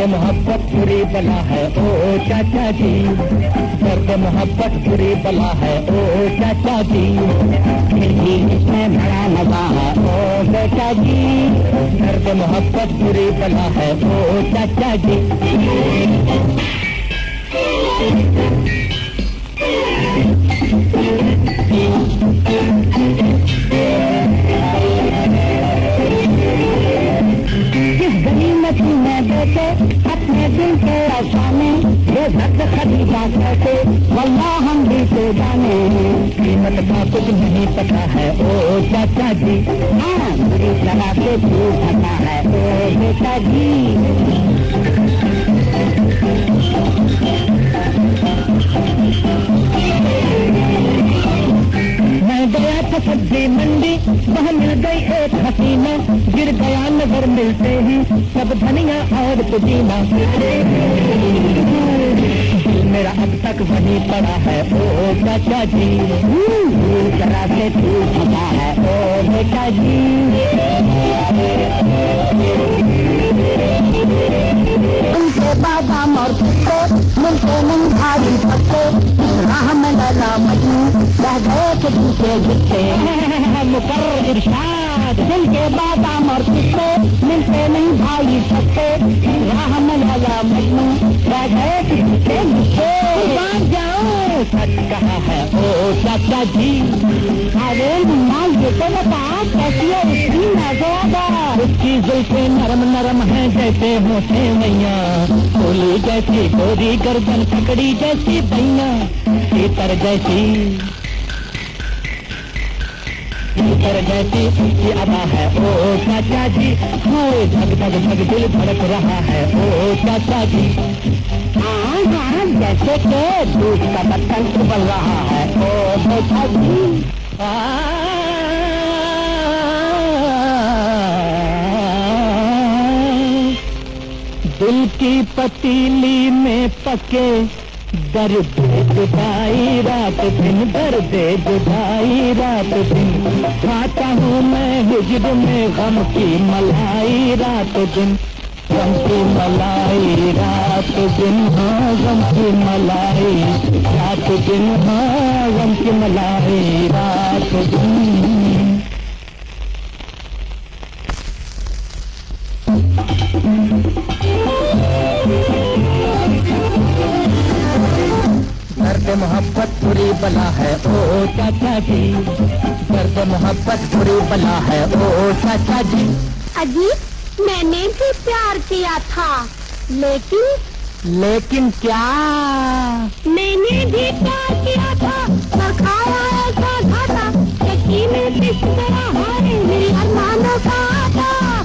दर्द मोहब्बत बुरी बला है, ओ चाचा जी। दर्द मोहब्बत बुरी बला है, ओ चाचा जी। भी इसमें बड़ा मज़ा है, ओ चाचा जी। दर्द मोहब्बत बुरी बला है, ओ चाचा जी। भक्त खरीदा कैसे वल्ला हम भी तो जाने कीमत का कुछ नहीं पता है ओ चाचा जी हाँ बुरी तरह से झूठ पता है ओ बेटा जी गया था सब्ज़ी मंडी, वहाँ मिल गई एक हसीना, गिर गया नज़र मिलते ही, सब धनिया और पुदीना। मेरा अब तक वहीं पड़ा है। ओ चाचा जी तरह से टूट चुका है। ओ बेटा जी। उनके बादाम और पिस्ते मिलते नहीं भारी पत्ते राह में लगा मजनू रह गए के गिरते मुकर इरशाद। दिल के बादाम और पिस्ते चाचा जी अरे मुन्ना ये बता कैसी है उसकी मजेदा उसकी जुल्फे नरम नरम है, जैसे होते मैया. फूली जैसी गोरी, गर्दन पकड़ी जैसी भैया सीतर जैसी सीतर जैसी उसकी अदा है. ओ चाचा जी हाय धक धक धक दिल धड़क रहा है. ओ चाचा जी जैसे के दूध का बर्तन उबल रहा है ओ बेटा जी दिल की पतीली में पके दर्द जुदाई, रात दिन दर्द जुदाई, रात दिन खाता हूँ मैं हिजर में गम की मलाई, रात दिन गम की मलाई, रात दिन हाँ गम की मलाई, रात दिन हाँ गम की मलाई, रात दिन। मोहब्बत बुरी बला है, ओ चाचा जी। दर्द मोहब्बत बुरी बला है, ओ चाचा जी। अजी मैंने भी प्यार किया था। लेकिन? लेकिन क्या? मैंने भी प्यार किया था पर खाया ऐसा घाटा यकीन किस तरह हारे मेरे अरमानों का आटा।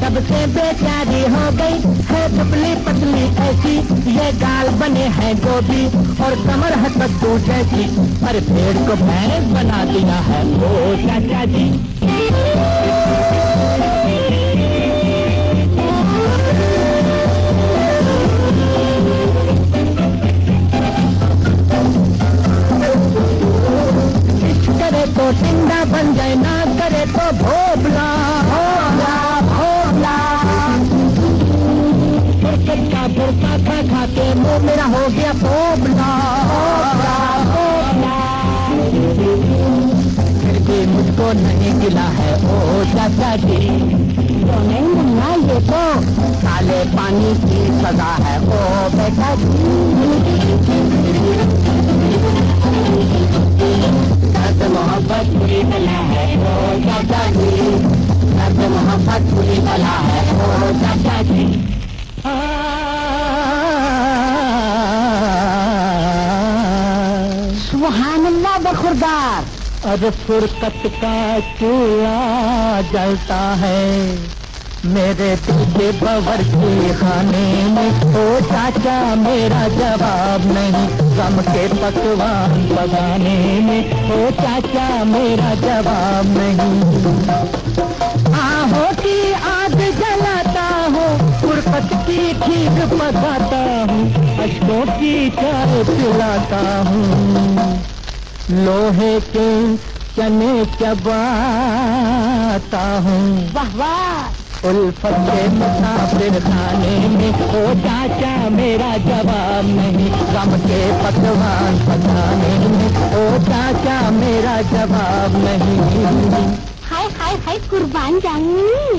सबसे बेचारी हो गई। ये गाल बने हैं गोभी और कमर है कद्दू जैसी, पर पेड़ को भैंस बना दिया है ओ चाचा जी। करे तो टिंडा बन जाए, ना करे तो भोपला। मेरा हो गया फिर भी मुझको नहीं गिला है ओ चाचा जी। तो नहीं मुन्ना ये तो काले पानी की सजा है ओ बेटा जी। मोहब्बत बुरी बला है ओ चाचा जी। मोहब्बत बुरी बला है ओ चाचा जी। बखुरदार अब फुरकत का चूल्हा जलता है। मेरे दिल के भवर के खाने में, ओ चाचा मेरा जवाब नहीं। गम के पकवान पकाने में, ओ चाचा मेरा जवाब नहीं। आहो की आग जलाता हूँ फुरकत की ठीक पकाता हूँ, अशकों की चाय पिलाता हूँ। लोहे के चने चबाता हूँ। वाह वाह। उल्फत के मुसाफिर खाने में ओ चाचा मेरा जवाब नहीं। गम के पकवान पकाने में ओ चाचा मेरा जवाब नहीं। हाय हाय हाय कुर्बान जाऊँ